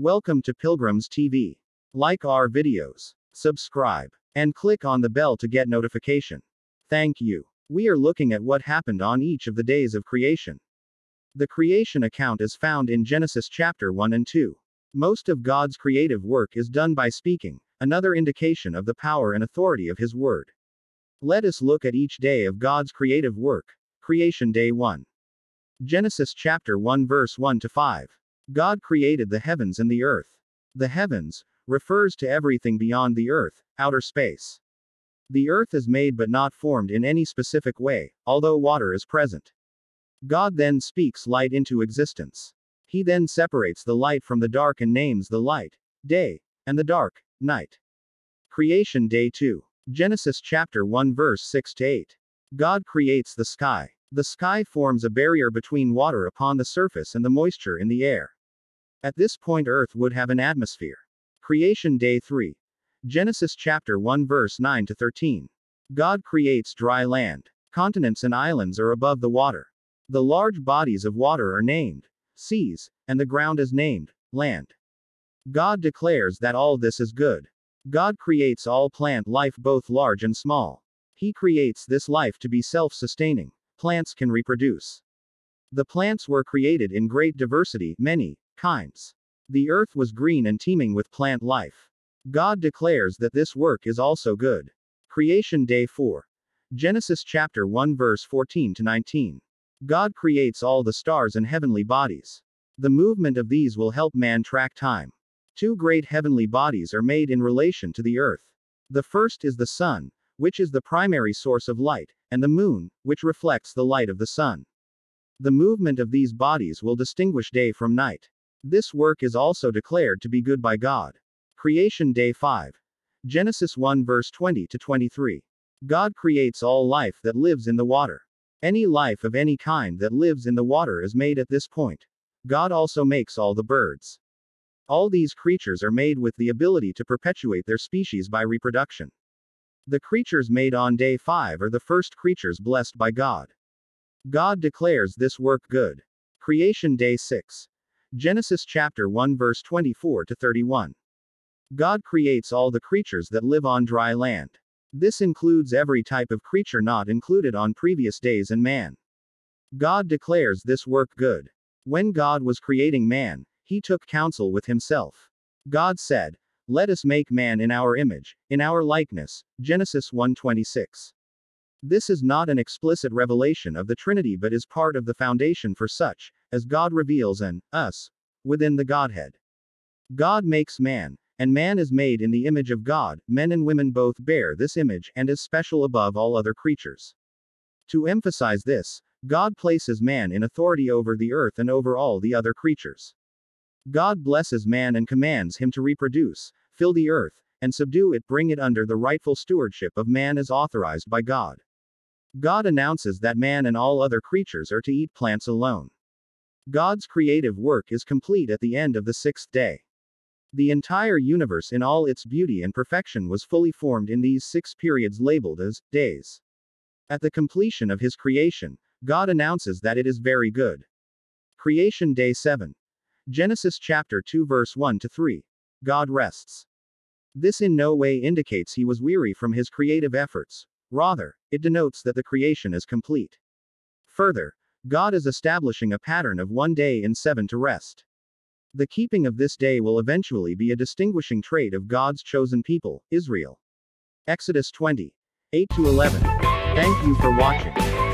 Welcome to Pilgrims TV. Like our videos, subscribe, and click on the bell to get notification. Thank you. We are looking at what happened on each of the days of creation. The creation account is found in Genesis chapter 1 and 2. Most of God's creative work is done by speaking, another indication of the power and authority of His Word. Let us look at each day of God's creative work. Creation Day 1. Genesis chapter 1 verse 1 to 5. God created the heavens and the earth. The heavens refers to everything beyond the earth, outer space. The earth is made but not formed in any specific way, although water is present. God then speaks light into existence. He then separates the light from the dark and names the light, day, and the dark, night. Creation Day 2. Genesis chapter 1 verse 6 to 8. God creates the sky. The sky forms a barrier between water upon the surface and the moisture in the air. At this point, Earth would have an atmosphere. Creation Day 3. Genesis chapter 1 verse 9 to 13. God creates dry land. Continents and islands are above the water. The large bodies of water are named seas, and the ground is named land. God declares that all this is good. God creates all plant life both large and small. He creates this life to be self sustaining. Plants can reproduce. The plants were created in great diversity, many, kinds. The earth was green and teeming with plant life. God declares that this work is also good. Creation Day 4. Genesis chapter 1 verse 14 to 19. God creates all the stars and heavenly bodies. The movement of these will help man track time. Two great heavenly bodies are made in relation to the earth. The first is the sun, which is the primary source of light, and the moon, which reflects the light of the sun. The movement of these bodies will distinguish day from night. This work is also declared to be good by God. Creation Day 5. Genesis 1 verse 20 to 23. God creates all life that lives in the water. Any life of any kind that lives in the water is made at this point. God also makes all the birds. All these creatures are made with the ability to perpetuate their species by reproduction. The creatures made on day 5 are the first creatures blessed by God. God declares this work good. Creation Day 6. Genesis chapter 1 verse 24 to 31. God creates all the creatures that live on dry land. This includes every type of creature not included on previous days and man. God declares this work good. When God was creating man, he took counsel with himself. God said, "Let us make man in our image, in our likeness." Genesis 1:26. This is not an explicit revelation of the Trinity but is part of the foundation for such, as God reveals an us within the Godhead. God makes man, and man is made in the image of God, men and women both bear this image, and is special above all other creatures. To emphasize this, God places man in authority over the earth and over all the other creatures. God blesses man and commands him to reproduce, fill the earth, and subdue it, bring it under the rightful stewardship of man as authorized by God. God announces that man and all other creatures are to eat plants alone. God's creative work is complete at the end of the sixth day. The entire universe in all its beauty and perfection was fully formed in these six periods labeled as days. At the completion of his creation, God announces that it is very good. Creation Day 7. Genesis chapter 2 verse 1 to 3. God rests. This in no way indicates he was weary from his creative efforts. Rather, it denotes that the creation is complete. Further, God is establishing a pattern of one day in seven to rest. The keeping of this day will eventually be a distinguishing trait of God's chosen people, Israel. Exodus 20. 8 11. Thank you for watching.